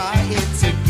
try it again.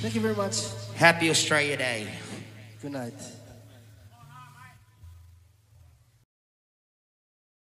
Thank you very much. Happy Australia Day. Good night.